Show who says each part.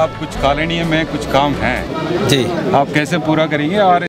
Speaker 1: आप कुछ कॉलोनी में कुछ काम हैं।
Speaker 2: जी।
Speaker 1: आप कैसे पूरा करेंगे? और